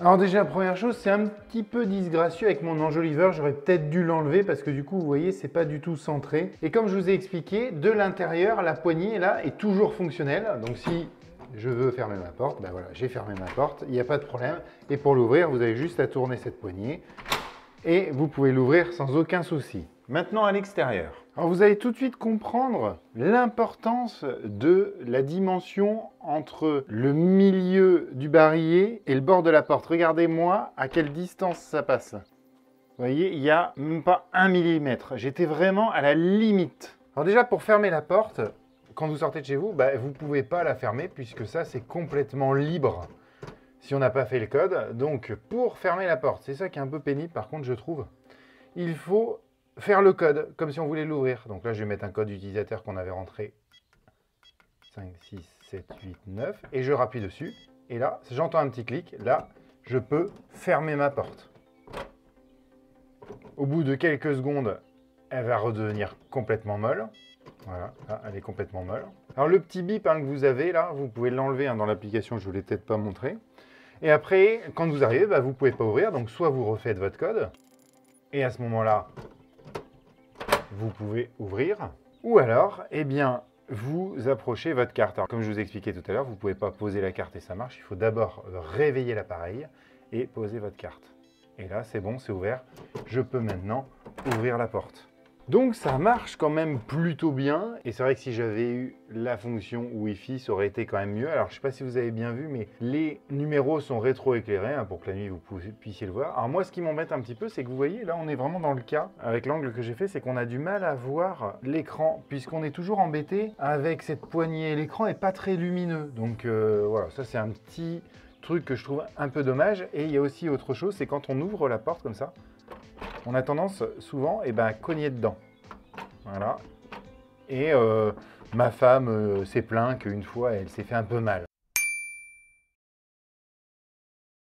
Alors déjà, première chose, c'est un petit peu disgracieux avec mon enjoliveur. J'aurais peut-être dû l'enlever parce que du coup, vous voyez, c'est pas du tout centré. Et comme je vous ai expliqué, de l'intérieur, la poignée là est toujours fonctionnelle. Donc si je veux fermer ma porte, ben voilà, j'ai fermé ma porte, il n'y a pas de problème. Et pour l'ouvrir, vous avez juste à tourner cette poignée et vous pouvez l'ouvrir sans aucun souci. Maintenant à l'extérieur. Alors vous allez tout de suite comprendre l'importance de la dimension entre le milieu du barillet et le bord de la porte. Regardez-moi à quelle distance ça passe. Vous voyez, il n'y a même pas un millimètre. J'étais vraiment à la limite. Alors déjà, pour fermer la porte, quand vous sortez de chez vous, bah, vous ne pouvez pas la fermer puisque ça, c'est complètement libre si on n'a pas fait le code. Donc, pour fermer la porte, c'est ça qui est un peu pénible par contre, je trouve, il faut faire le code comme si on voulait l'ouvrir. Donc là, je vais mettre un code utilisateur qu'on avait rentré 5, 6, 7, 8, 9 et je rappuie dessus. Et là, j'entends un petit clic. Là, je peux fermer ma porte. Au bout de quelques secondes, elle va redevenir complètement molle. Voilà, là, elle est complètement molle. Alors le petit bip hein, que vous avez là, vous pouvez l'enlever hein, dans l'application, je ne vous l'ai peut-être pas montré. Et après, quand vous arrivez, bah, vous ne pouvez pas ouvrir, donc soit vous refaites votre code, et à ce moment-là, vous pouvez ouvrir. Ou alors, eh bien, vous approchez votre carte. Comme je vous expliquais tout à l'heure, vous ne pouvez pas poser la carte et ça marche. Il faut d'abord réveiller l'appareil et poser votre carte. Et là, c'est bon, c'est ouvert. Je peux maintenant ouvrir la porte. Donc ça marche quand même plutôt bien. Et c'est vrai que si j'avais eu la fonction Wi-Fi, ça aurait été quand même mieux. Alors je ne sais pas si vous avez bien vu, mais les numéros sont rétro-éclairés hein, pour que la nuit vous puissiez le voir. Alors moi, ce qui m'embête un petit peu, c'est que vous voyez, là on est vraiment dans le cas, avec l'angle que j'ai fait, c'est qu'on a du mal à voir l'écran, puisqu'on est toujours embêté avec cette poignée. L'écran n'est pas très lumineux. Donc euh, voilà, ça c'est un petit truc que je trouve un peu dommage. Et il y a aussi autre chose, c'est quand on ouvre la porte comme ça, on a tendance souvent eh ben, à cogner dedans. Voilà. Et euh, ma femme euh, s'est plaint qu'une fois, elle s'est fait un peu mal.